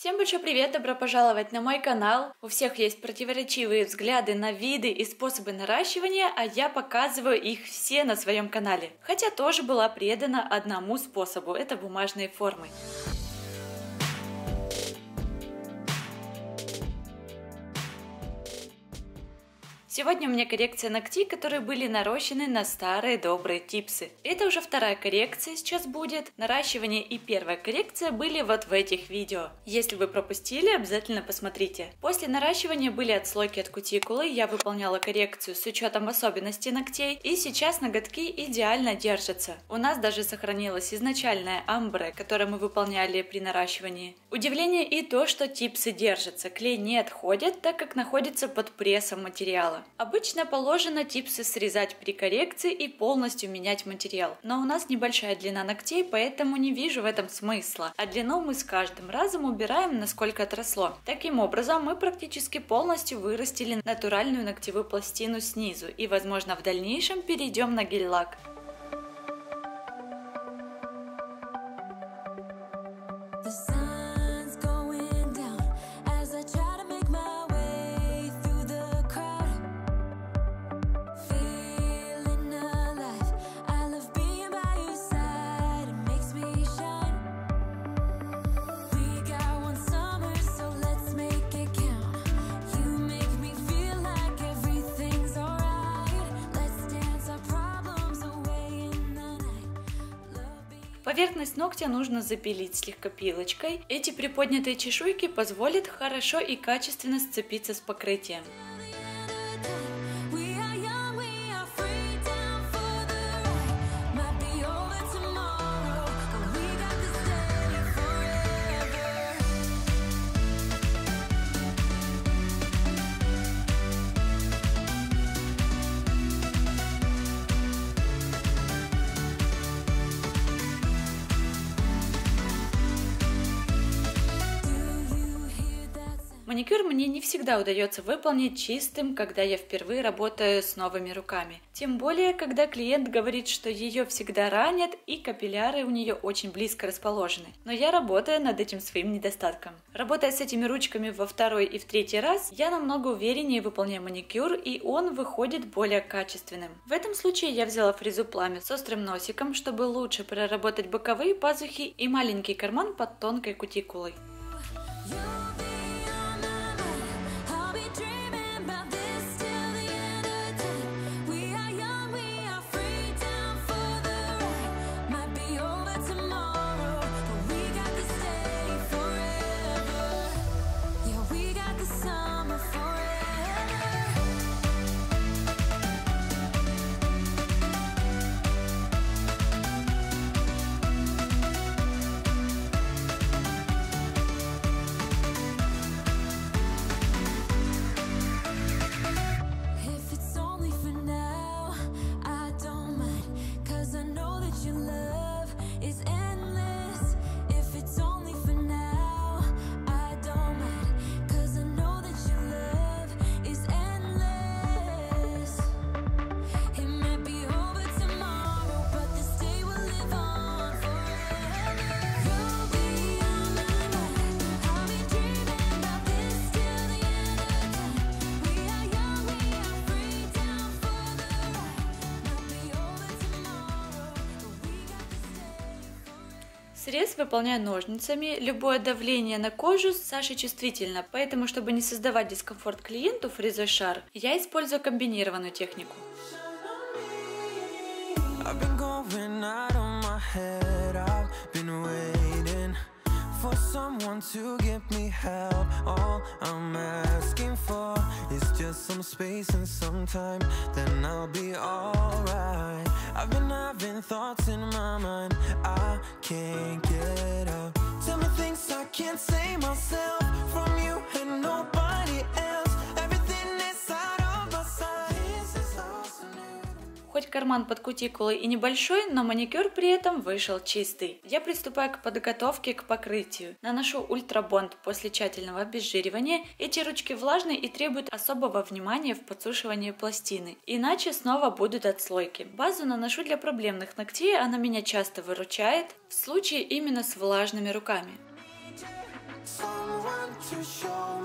Всем большой привет, добро пожаловать на мой канал. У всех есть противоречивые взгляды на виды и способы наращивания, а я показываю их все на своем канале. Хотя тоже была предана одному способу, это бумажные формы. Сегодня у меня коррекция ногтей, которые были нарощены на старые добрые типсы. Это уже вторая коррекция сейчас будет. Наращивание и первая коррекция были вот в этих видео. Если вы пропустили, обязательно посмотрите. После наращивания были отслойки от кутикулы, я выполняла коррекцию с учетом особенностей ногтей, и сейчас ноготки идеально держатся. У нас даже сохранилась изначальная амбре, которую мы выполняли при наращивании. Удивление и то, что типсы держатся, клей не отходит, так как находится под прессом материала. Обычно положено типсы срезать при коррекции и полностью менять материал. Но у нас небольшая длина ногтей, поэтому не вижу в этом смысла. А длину мы с каждым разом убираем, насколько отросло. Таким образом, мы практически полностью вырастили натуральную ногтевую пластину снизу и, возможно, в дальнейшем перейдем на гель-лак. Поверхность ногтя нужно запилить слегка пилочкой. Эти приподнятые чешуйки позволят хорошо и качественно сцепиться с покрытием. Маникюр мне не всегда удается выполнить чистым, когда я впервые работаю с новыми руками. Тем более, когда клиент говорит, что ее всегда ранят и капилляры у нее очень близко расположены. Но я работаю над этим своим недостатком. Работая с этими ручками во второй и в третий раз, я намного увереннее выполняю маникюр и он выходит более качественным. В этом случае я взяла фрезу пламя с острым носиком, чтобы лучше проработать боковые пазухи и маленький карман под тонкой кутикулой. the summer Срез выполняю ножницами. Любое давление на кожу Саше чувствительно, поэтому, чтобы не создавать дискомфорт клиенту фрезой шар, я использую комбинированную технику. for some space and some time Then I'll be alright I've been having thoughts in my mind. I can't get out Tell me things I can't say myself From you and nobody else Хоть карман под кутикулой и небольшой, но маникюр при этом вышел чистый. Я приступаю к подготовке к покрытию. Наношу ультрабонд после тщательного обезжиривания. Эти ручки влажные и требуют особого внимания в подсушивании пластины. Иначе снова будут отслойки. Базу наношу для проблемных ногтей, она меня часто выручает в случае именно с влажными руками. Someone to show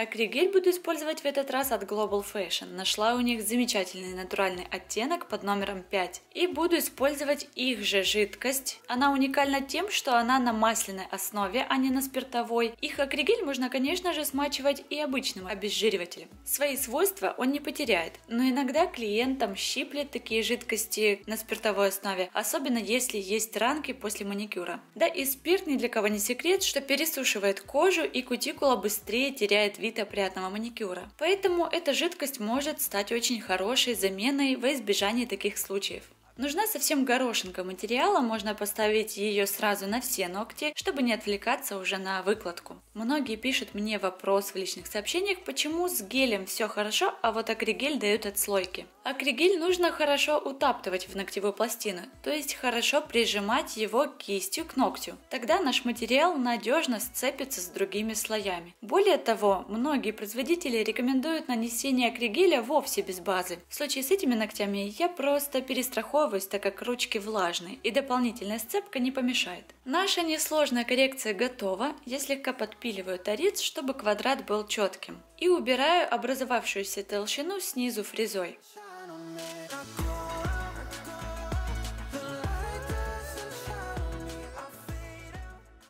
Акригель буду использовать в этот раз от Global Fashion. Нашла у них замечательный натуральный оттенок под номером 5. И буду использовать их же жидкость. Она уникальна тем, что она на масляной основе, а не на спиртовой. Их акригель можно, конечно же, смачивать и обычным обезжиривателем. Свои свойства он не потеряет, но иногда клиентам щиплет такие жидкости на спиртовой основе, особенно если есть ранки после маникюра. Да и спирт ни для кого не секрет, что пересушивает кожу и кутикула быстрее теряет вид вид опрятного маникюра. Поэтому эта жидкость может стать очень хорошей заменой во избежание таких случаев. Нужна совсем горошинка материала, можно поставить ее сразу на все ногти, чтобы не отвлекаться уже на выкладку. Многие пишут мне вопрос в личных сообщениях, почему с гелем все хорошо, а вот акригель дают отслойки. Акригель нужно хорошо утаптывать в ногтевую пластину, то есть хорошо прижимать его кистью к ногтю. Тогда наш материал надежно сцепится с другими слоями. Более того, многие производители рекомендуют нанесение акригеля вовсе без базы. В случае с этими ногтями я просто перестраховываю засовываюсь, так как ручки влажные, и дополнительная сцепка не помешает. Наша несложная коррекция готова. Я слегка подпиливаю торец, чтобы квадрат был четким. И убираю образовавшуюся толщину снизу фрезой.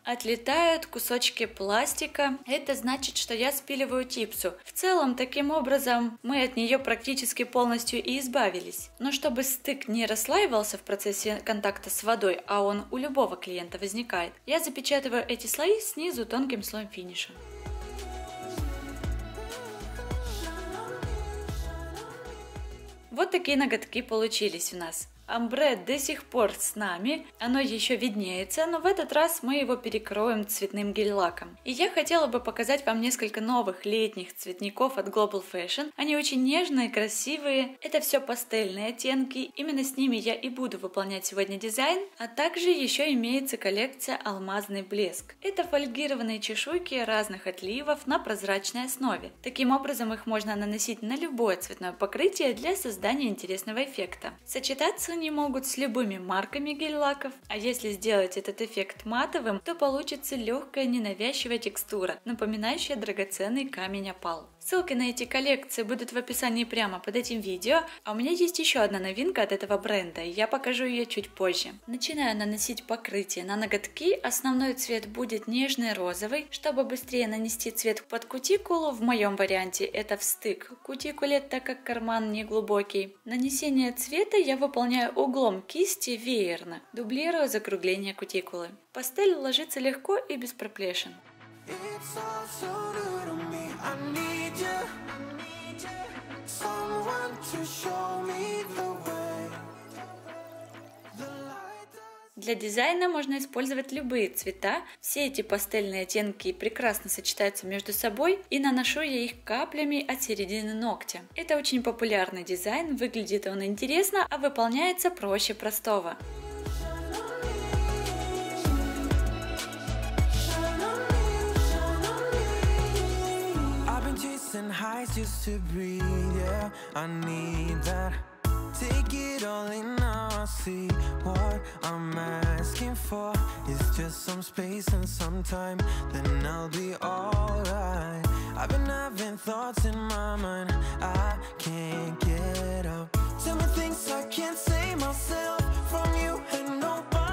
Отлетают кусочки пластика. Это значит, что я спиливаю типсу. В целом, таким образом, мы от нее практически полностью и избавились. Но чтобы стык не расслаивался в процессе контакта с водой, а он у любого клиента возникает, я запечатываю эти слои снизу тонким слоем финиша. Вот такие ноготки получились у нас. Амбре до сих пор с нами, оно еще виднеется, но в этот раз мы его перекроем цветным гель-лаком. И я хотела бы показать вам несколько новых летних цветников от Global Fashion. Они очень нежные, красивые, это все пастельные оттенки, именно с ними я и буду выполнять сегодня дизайн, а также еще имеется коллекция алмазный блеск. Это фольгированные чешуйки разных отливов на прозрачной основе. Таким образом их можно наносить на любое цветное покрытие для создания интересного эффекта. Сочетаться они могут с любыми марками гель-лаков, а если сделать этот эффект матовым, то получится легкая ненавязчивая текстура, напоминающая драгоценный камень опал. Ссылки на эти коллекции будут в описании прямо под этим видео, а у меня есть еще одна новинка от этого бренда, и я покажу ее чуть позже. Начинаю наносить покрытие на ноготки, основной цвет будет нежный розовый, чтобы быстрее нанести цвет под кутикулу, в моем варианте это в стык кутикуле, так как карман не глубокий. Нанесение цвета я выполняю углом кисти веерно, дублируя закругление кутикулы. Пастель ложится легко и без проплешин. Для дизайна можно использовать любые цвета. Все эти пастельные оттенки прекрасно сочетаются между собой и наношу я их каплями от середины ногтя. Это очень популярный дизайн, выглядит он интересно, а выполняется проще простого. Highs just to breathe, yeah, I need that. Take it all in now, I see what I'm asking for. It's just some space and some time, then I'll be alright. I've been having thoughts in my mind, I can't get out Tell me things I can't say myself from you and nobody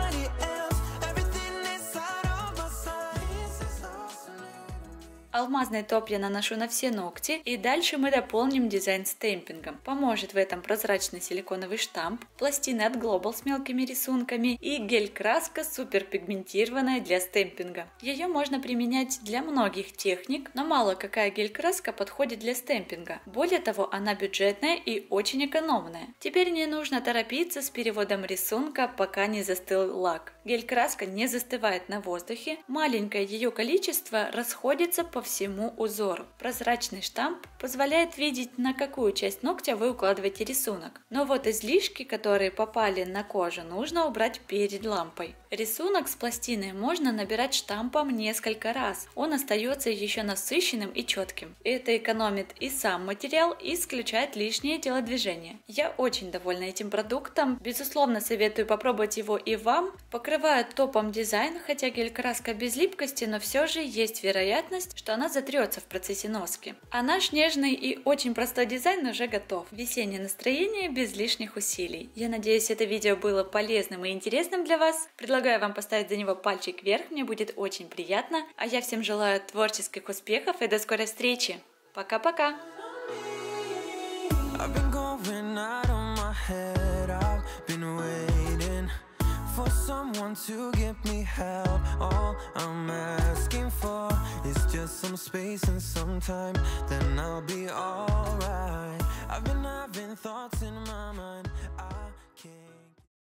Алмазный топ я наношу на все ногти, и дальше мы дополним дизайн стемпингом. Поможет в этом прозрачный силиконовый штамп, пластины от Global с мелкими рисунками и гель-краска суперпигментированная для стемпинга. Ее можно применять для многих техник, но мало какая гель-краска подходит для стемпинга. Более того, она бюджетная и очень экономная. Теперь не нужно торопиться с переводом рисунка, пока не застыл лак. Гель-краска не застывает на воздухе, маленькое ее количество расходится по всему узору. Прозрачный штамп позволяет видеть, на какую часть ногтя вы укладываете рисунок. Но вот излишки, которые попали на кожу, нужно убрать перед лампой. Рисунок с пластины можно набирать штампом несколько раз. Он остается еще насыщенным и четким. Это экономит и сам материал, и исключает лишние телодвижения. Я очень довольна этим продуктом. Безусловно, советую попробовать его и вам. Покрывает топом дизайн, хотя гель-краска без липкости, но все же есть вероятность, что она затрется в процессе носки. А наш нежный и очень простой дизайн уже готов. Весеннее настроение без лишних усилий. Я надеюсь, это видео было полезным и интересным для вас. Предлагаю вам поставить за него пальчик вверх, мне будет очень приятно. А я всем желаю творческих успехов и до скорой встречи. Пока-пока! I've been going out of my head, I've been waiting for someone to give me help. All I'm asking for is just some space and some time, then I'll be alright. I've been having thoughts in my mind.